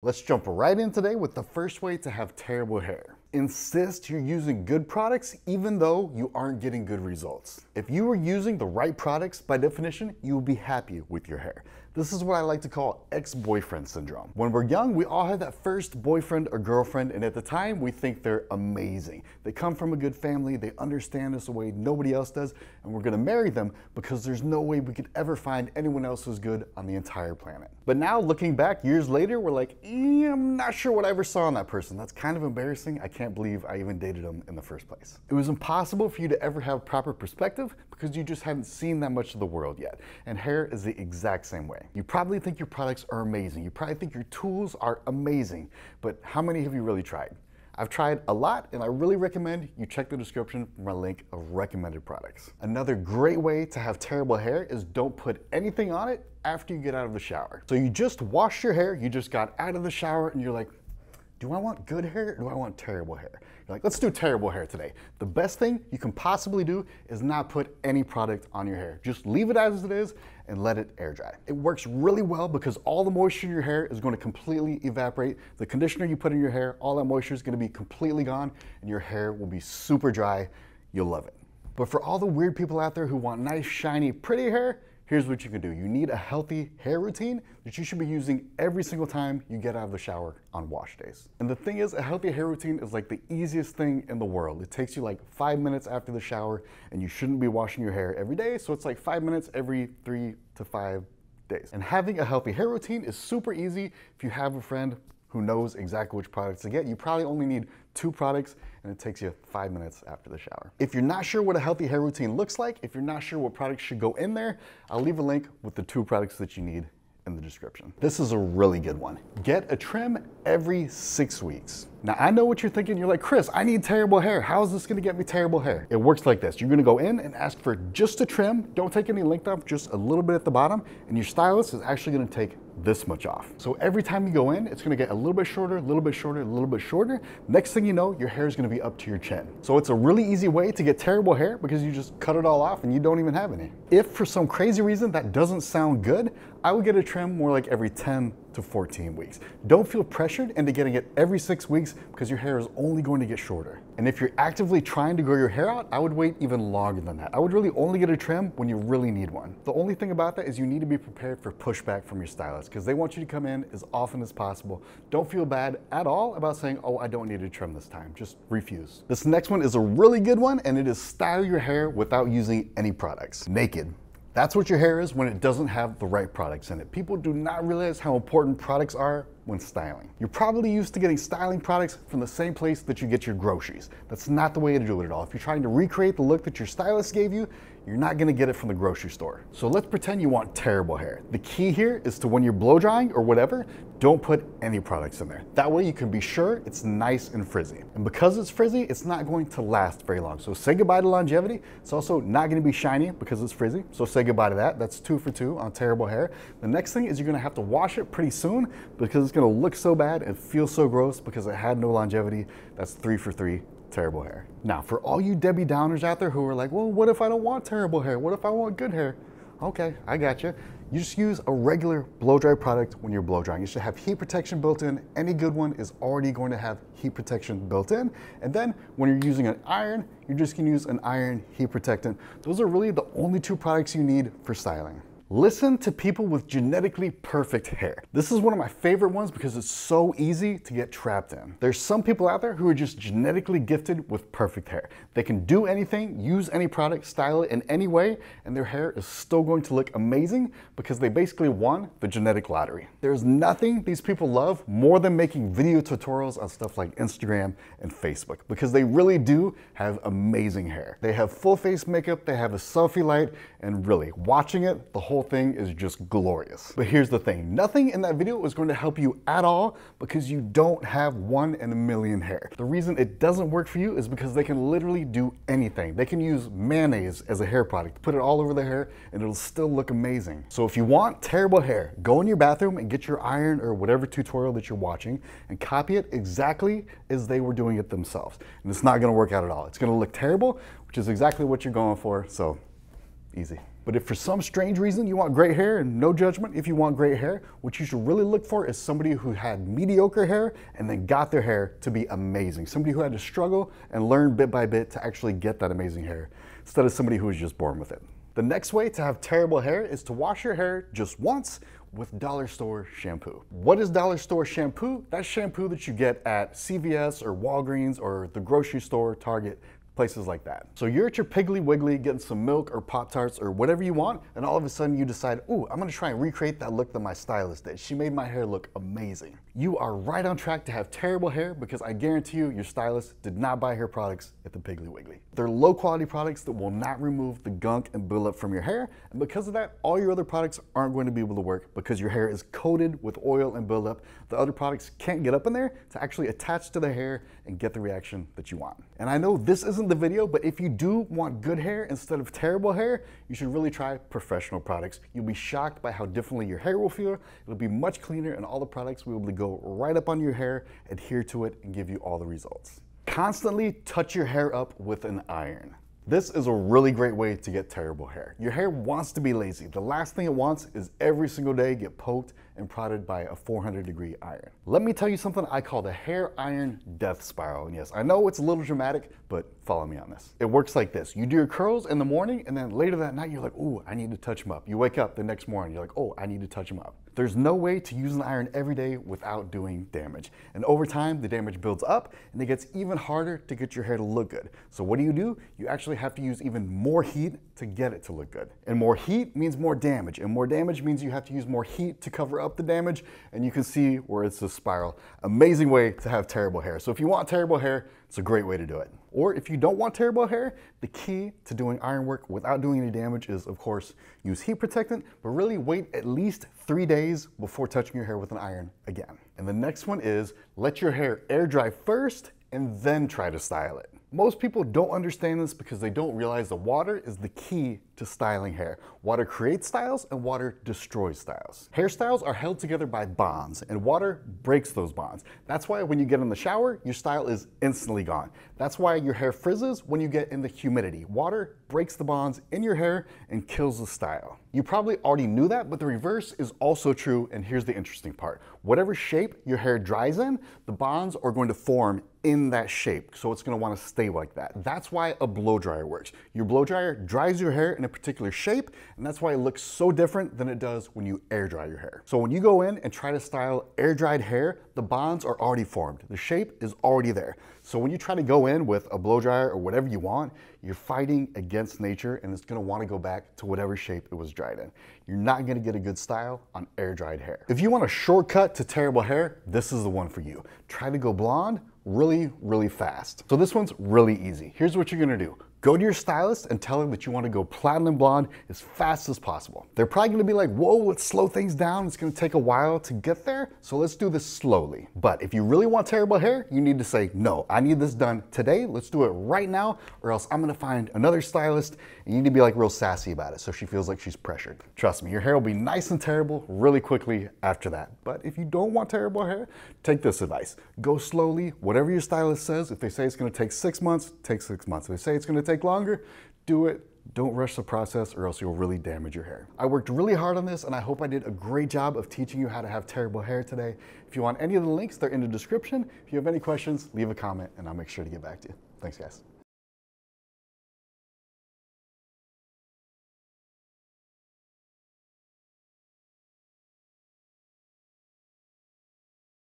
Let's jump right in today with the first way to have terrible hair. Insist you're using good products even though you aren't getting good results. If you are using the right products, by definition, you will be happy with your hair. This is what I like to call ex-boyfriend syndrome. When we're young, we all have that first boyfriend or girlfriend, and at the time, we think they're amazing. They come from a good family, they understand us the way nobody else does, and we're gonna marry them because there's no way we could ever find anyone else who's good on the entire planet. But now, looking back years later, we're like, I'm not sure what I ever saw in that person. That's kind of embarrassing. I can't believe I even dated them in the first place. It was impossible for you to ever have proper perspective because you just hadn't seen that much of the world yet. And hair is the exact same way. You probably think your products are amazing. You probably think your tools are amazing, but how many have you really tried? I've tried a lot and I really recommend you check the description for my link of recommended products. Another great way to have terrible hair is don't put anything on it after you get out of the shower. So you just washed your hair, you just got out of the shower and you're like, do I want good hair or do I want terrible hair? You're like, let's do terrible hair today. The best thing you can possibly do is not put any product on your hair. Just leave it as it is and let it air dry. It works really well because all the moisture in your hair is going to completely evaporate. The conditioner you put in your hair, all that moisture is going to be completely gone and your hair will be super dry. You'll love it. But for all the weird people out there who want nice, shiny, pretty hair, here's what you can do. You need a healthy hair routine that you should be using every single time you get out of the shower on wash days. And the thing is, a healthy hair routine is like the easiest thing in the world. It takes you like five minutes after the shower and you shouldn't be washing your hair every day. So it's like five minutes every three to five days. And having a healthy hair routine is super easy if you have a friend who knows exactly which products to get. You probably only need two products and it takes you five minutes after the shower. If you're not sure what a healthy hair routine looks like, if you're not sure what products should go in there, I'll leave a link with the two products that you need in the description. This is a really good one. Get a trim every six weeks. Now I know what you're thinking. You're like, Chris, I need terrible hair. How is this gonna get me terrible hair? It works like this. You're gonna go in and ask for just a trim. Don't take any length off, just a little bit at the bottom. And your stylist is actually gonna take this much off. So every time you go in, it's gonna get a little bit shorter, a little bit shorter, a little bit shorter. Next thing you know, your hair is gonna be up to your chin. So it's a really easy way to get terrible hair because you just cut it all off and you don't even have any. If for some crazy reason that doesn't sound good, I would get a trim more like every 10 to 14 weeks. Don't feel pressured into getting it every six weeks because your hair is only going to get shorter. And if you're actively trying to grow your hair out, I would wait even longer than that. I would really only get a trim when you really need one. The only thing about that is you need to be prepared for pushback from your stylist because they want you to come in as often as possible. Don't feel bad at all about saying, oh, I don't need a trim this time. Just refuse. This next one is a really good one and it is style your hair without using any products. Naked. That's what your hair is when it doesn't have the right products in it. People do not realize how important products are when styling. You're probably used to getting styling products from the same place that you get your groceries. That's not the way to do it at all. If you're trying to recreate the look that your stylist gave you, you're not gonna get it from the grocery store. So let's pretend you want terrible hair. The key here is to when you're blow drying or whatever, don't put any products in there. That way you can be sure it's nice and frizzy. And because it's frizzy, it's not going to last very long. So say goodbye to longevity. It's also not gonna be shiny because it's frizzy. So say goodbye to that. That's two for two on terrible hair. The next thing is you're gonna have to wash it pretty soon because it's gonna look so bad and feel so gross because it had no longevity. That's three for three terrible hair. Now, for all you Debbie Downers out there who are like, well, what if I don't want terrible hair? What if I want good hair? Okay, I got you. You just use a regular blow dry product when you're blow drying. You should have heat protection built in. Any good one is already going to have heat protection built in. And then when you're using an iron, you're just gonna use an iron heat protectant. Those are really the only two products you need for styling. Listen to people with genetically perfect hair. This is one of my favorite ones because it's so easy to get trapped in. There's some people out there who are just genetically gifted with perfect hair. They can do anything, use any product, style it in any way, and their hair is still going to look amazing because they basically won the genetic lottery. There's nothing these people love more than making video tutorials on stuff like Instagram and Facebook because they really do have amazing hair. They have full face makeup, they have a selfie light, and really watching it, the whole whole thing is just glorious. But here's the thing, nothing in that video is going to help you at all because you don't have one in a million hair. The reason it doesn't work for you is because they can literally do anything. They can use mayonnaise as a hair product, put it all over the hair and it'll still look amazing. So if you want terrible hair, go in your bathroom and get your iron or whatever tutorial that you're watching and copy it exactly as they were doing it themselves. And it's not gonna work out at all. It's gonna look terrible, which is exactly what you're going for, so easy. But if for some strange reason you want great hair, and no judgment if you want great hair, what you should really look for is somebody who had mediocre hair and then got their hair to be amazing. Somebody who had to struggle and learn bit by bit to actually get that amazing hair instead of somebody who was just born with it. The next way to have terrible hair is to wash your hair just once with dollar store shampoo. What is dollar store shampoo? That's shampoo that you get at CVS or Walgreens or the grocery store, Target, places like that. So you're at your Piggly Wiggly getting some milk or Pop Tarts or whatever you want, and all of a sudden you decide, ooh, I'm gonna try and recreate that look that my stylist did. She made my hair look amazing. You are right on track to have terrible hair because I guarantee you your stylist did not buy hair products at the Piggly Wiggly. They're low quality products that will not remove the gunk and buildup from your hair, and because of that, all your other products aren't going to be able to work because your hair is coated with oil and buildup. The other products can't get up in there to actually attach to the hair and get the reaction that you want. And I know this isn't the video, but if you do want good hair instead of terrible hair, you should really try professional products. You'll be shocked by how differently your hair will feel. It'll be much cleaner and all the products will be able to go right up on your hair, adhere to it, and give you all the results. Constantly touch your hair up with an iron. This is a really great way to get terrible hair. Your hair wants to be lazy. The last thing it wants is every single day get poked and prodded by a 400 degree iron. Let me tell you something I call the hair iron death spiral. And yes, I know it's a little dramatic, but follow me on this. It works like this. You do your curls in the morning and then later that night you're like, oh, I need to touch them up. You wake up the next morning, you're like, oh, I need to touch them up. There's no way to use an iron every day without doing damage. And over time, the damage builds up and it gets even harder to get your hair to look good. So what do you do? You actually have to use even more heat to get it to look good. And more heat means more damage. And more damage means you have to use more heat to cover up the damage. And you can see where it's a spiral. Amazing way to have terrible hair. So if you want terrible hair, it's a great way to do it. Or if you don't want terrible hair, the key to doing iron work without doing any damage is, of course, use heat protectant, but really wait at least three days before touching your hair with an iron again. And the next one is let your hair air dry first and then try to style it. Most people don't understand this because they don't realize that water is the key to styling hair. Water creates styles and water destroys styles. Hairstyles are held together by bonds and water breaks those bonds. That's why when you get in the shower, your style is instantly gone. That's why your hair frizzes when you get in the humidity. Water breaks the bonds in your hair and kills the style. You probably already knew that, but the reverse is also true, and here's the interesting part. Whatever shape your hair dries in, the bonds are going to form in that shape, so it's gonna wanna stay like that. That's why a blow dryer works. Your blow dryer dries your hair in a particular shape, and that's why it looks so different than it does when you air dry your hair. So when you go in and try to style air dried hair, the bonds are already formed. The shape is already there. So when you try to go in with a blow dryer or whatever you want, you're fighting against nature and it's gonna wanna go back to whatever shape it was dried in. You're not gonna get a good style on air dried hair. If you want a shortcut to terrible hair, this is the one for you. Try to go blonde really, really fast. So this one's really easy. Here's what you're gonna do. Go to your stylist and tell them that you want to go platinum blonde as fast as possible. They're probably going to be like, whoa, let's slow things down. It's going to take a while to get there, so let's do this slowly. But if you really want terrible hair, you need to say, no, I need this done today. Let's do it right now, or else I'm going to find another stylist, and you need to be like real sassy about it so she feels like she's pressured. Trust me, your hair will be nice and terrible really quickly after that. But if you don't want terrible hair, take this advice. Go slowly, whatever your stylist says. If they say it's going to take six months, take six months. If they say it's going to take longer, do it. Don't rush the process or else you'll really damage your hair. I worked really hard on this and I hope I did a great job of teaching you how to have terrible hair today. If you want any of the links, they're in the description. If you have any questions, leave a comment and I'll make sure to get back to you. Thanks guys.